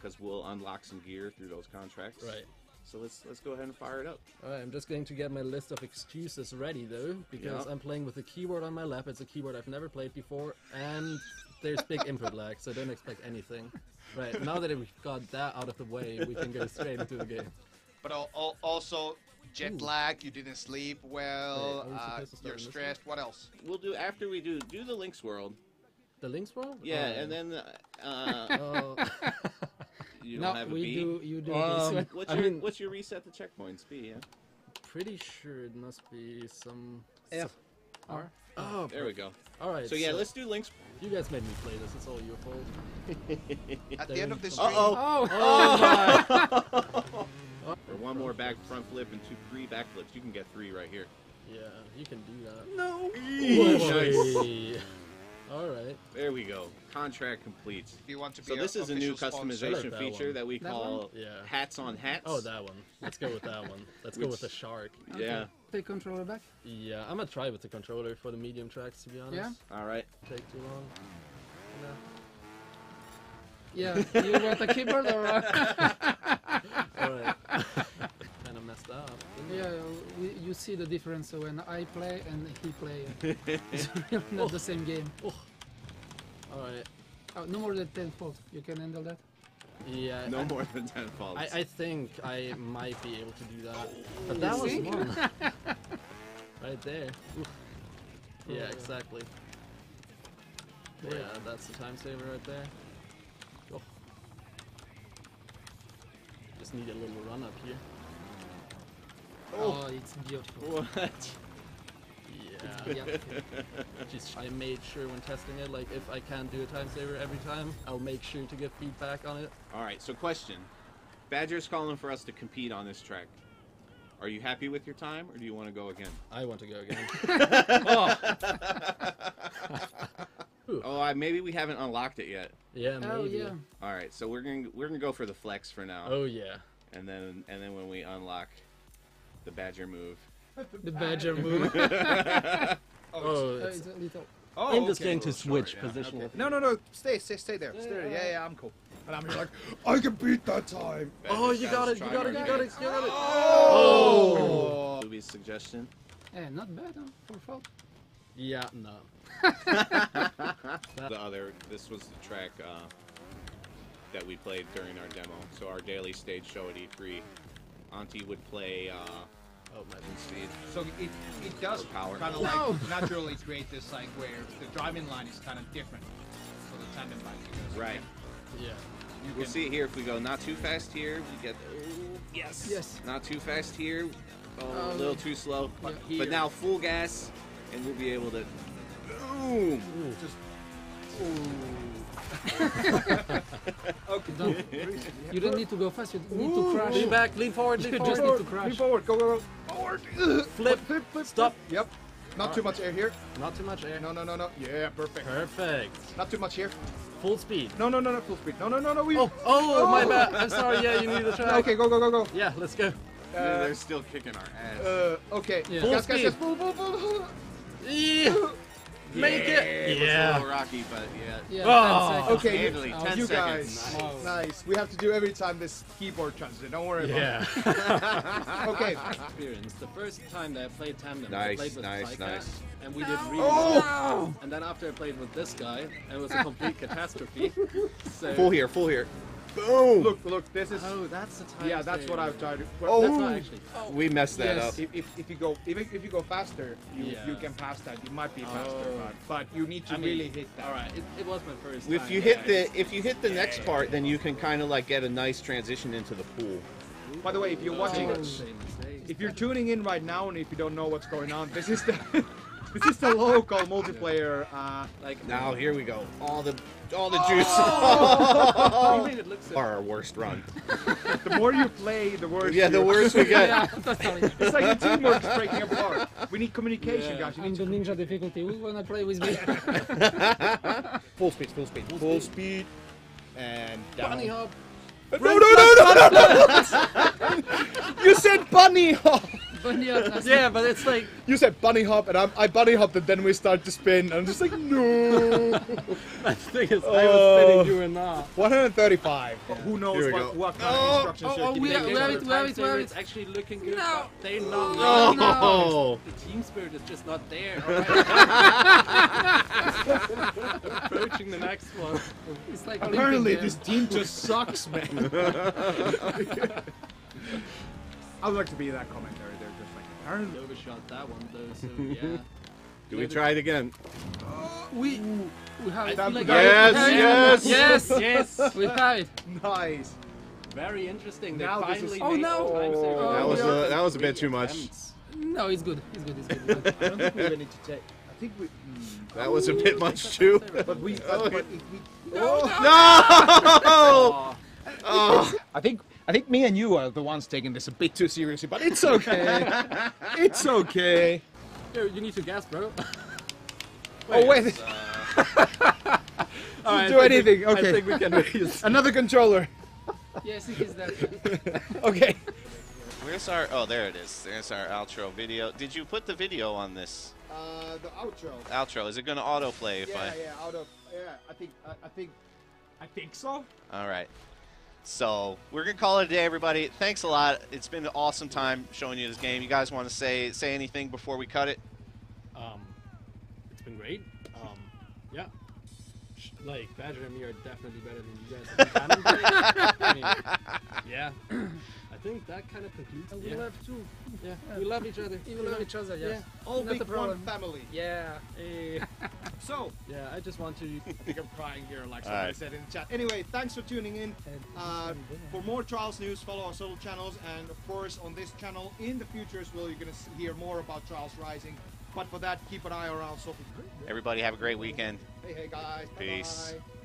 because we'll unlock some gear through those contracts. Right. So let's let's go ahead and fire it up. Alright, I'm just going to get my list of excuses ready though, because Yeah. I'm playing with a keyboard on my lap. It's a keyboard I've never played before, and there's big input lag, so don't expect anything. Right, now that we've got that out of the way, we can go straight into the game. But al- al- also jet Ooh. lag. You didn't sleep well. Wait, uh, supposed to start you're on this stressed. What else? We'll do after we do do the Links World. The links world? Yeah, Oh, and then uh, Oh, you don't No, have a we B. do. You do Um, this one. What's I your mean- what's your reset the checkpoints B? Yeah. pretty sure it must be some. F. R. Oh, There we go. All right. So yeah, let's do Links. You guys made me play this. It's all your fault. At the end of the Uh stream, Uh-oh. Oh, Oh my! Or one more back front flip and two three back flips. You can get three right here. Yeah, you can do that. No. Boy. All right. There we go. Contract complete. if you want to be So this is a new official sponsor- I like customization that feature one. that we That call one? Yeah. hats on hats. Oh, that one. Let's go with that one. Let's go with the shark. Yeah. Take controller back. Yeah, I'm gonna try with the controller for the medium tracks. To be honest. Yeah? All right. Take too long. No. Yeah, you want a keyboard or? All right. kind up. yeah, we, you see the difference when I play and he play. It's really not the same game. Oh. Oh. All right. Oh, no more than 10 fault. You can handle that. Yeah. No I, more than ten faults. I, I think I might be able to do that. But that was think? one. right there. Oof. Oh, yeah, Oh. exactly. Yeah, that's the time saver right there. Oh. Just need a little run up here. Oh, oh, it's beautiful. what? Yeah. Yeah. Just I made sure when testing it, like if I can't do a time saver every time, I'll make sure to get feedback on it. All right. So question: Badger's calling for us to compete on this track. Are you happy with your time, or do you want to go again? I want to go again. oh. Oh, I, maybe we haven't unlocked it yet. Yeah, oh, maybe. Oh, yeah. All right. So we're gonna we're gonna go for the flex for now, Oh yeah. and then and then when we unlock the Badger move. The badger move. Oh, Uh, it's, it's. Oh, I'm just okay. going to switch short, yeah, position okay. No, no, no. Stay, stay, stay there. Stay there. Yeah, yeah, I'm cool. And I'm like, I can beat that time. Oh, Badger's you got it! You got it! You got it! You got it! Oh. Movie's suggestion. Eh, not bad, huh? For fault. Yeah, no. The other, this was the track uh, that we played during our demo. So our daily stage show at E3, Antti would play uh, Oh my. in speed. So it, it does power. kind of No. like naturally create this like where the driving line is kind of different for the tandem bike. Right. Yeah. You We'll can- see here if we go not too fast here. We get oh, yes. Yes. Not too fast here. Oh, a Oh, little too slow. yeah. Here. But now full gas, and we'll be able to. Boom. Just Okay, don't, you don't need to go fast. You need to crash. Lean back, lean forward, lean You forward. just need to crash. Lean forward. Go, go, go. Forward. Flip. flip, flip. Stop. Yep. Not too much air here. Not too much air. No, no, no, no. Yeah, perfect. Perfect. Not too much here. Full speed. No, no, no, no. Full speed. No, no, no, no. We. Oh, oh, my bad. I'm sorry. Yeah, you need a track. Okay, go, go, go, go. Yeah, let's go. Yeah, they're still kicking our ass. Uh, okay. Yeah. Full Guys, guys, guys. speed. Full, full, full, full. Yeah. Make it. It was a Yeah. little rocky, but yeah. Yeah, Oh, 10 seconds. Okay, you, Handily, Oh, 10 you seconds. guys. Nice. Nice. We have to do every time this keyboard transition. Don't worry Yeah. about it. Okay. experience. The first time that I played Tandem, Nice, I played with nice, Psycat, nice. and we did really oh! well. Oh! And then after I played with this guy, it was a complete catastrophe. So, Full here, full here. Boom. Look, look. This is. Oh, that's the time. Yeah, that's what I've tried. to- Oh. That's not actually. Oh. we messed that Yes. up. If, if, if you go if, if you go faster, you, Yeah. you can pass that. You might be faster, Oh. but, but you need to I mean, really hit that. All right, it, it was my first. If time, you yeah. hit the if you hit the next part, then you can kind of like get a nice transition into the pool. By the way, if you're oh, watching, Oh, if you're tuning in right now, and if you don't know what's going on, this is the this is the local multiplayer. Uh, like Now here we go. All the all the juice. you made it look so. Our worst run. the more you play, the worse. Yeah, the worse we get. Yeah. It's like the teamwork's breaking apart. We need communication, Yeah. guys. You I'm need the ninja difficulty. Who wanna play with me? full speed, full speed, full, speed, and down. Bunny hop. No, no, no, no, no, no! you said bunny hop. Bunny hop, that's Yeah, but it's like You said bunny hop, and I'm, I bunny hopped, and then we start to spin. And I'm just like, no. the thing is, I Oh. was spinning you and not. 135. Who knows what, what kind Oh, of instructions oh, you're oh, giving we me. are- we have it, we have it, we have It's actually looking good, No. they're not. No, no. The team spirit is just not there. alright? Approaching the next one. It's like Apparently, this game. team just sucks, man. I would like to be that commentary. They're just like, apparently. Overshot that one though, so yeah. Do we try it again? Uh, we we have it. Like, Yes, we yes. yes, yes. we have it. Nice. Very interesting. They Now this is- Oh, no. time Oh. That was a, that was a bit too much. No, it's good. It's good. It's good. I don't think we need to take. I think we. Hmm. That was a bit much too. But we. Oh, but if we No! Oh, Oh. I think I think me and you are the ones taking this a bit too seriously, but it's okay. it's okay. yo, you need to gas, bro. oh wait, Alright, do I think we- anything, I think we can raise. another controller. yes, it is that. Okay. Where's our? Oh, there it is. There's our outro video. Did you put the video on this Uh, the outro. outro? Is it going to autoplay if I? yeah. Out of yeah, I think I, I think I think so. All right. So we're gonna call it a day, everybody. Thanks a lot. It's been an awesome time showing you this game. You guys want to say say anything before we cut it? Um, it's been great. Um, yeah. Like Badger and me are definitely better than you guys. at Cannon Blade. I mean, yeah. I think that kind of concludes. And we yeah. love too. yeah, we love each other. We love each other. Yes. All Not a big problem. one family. Yeah. eh. So yeah, I just want to. I think I'm crying here, like All somebody right. said in the chat. Anyway, thanks for tuning in. Uh, for more Trials news, follow our social channels, and of course on this channel in the future as well, you're gonna hear more about Trials Rising. But for that, keep an eye around Sophie. Everybody have a great weekend. Hey, hey guys. Peace. Bye-bye.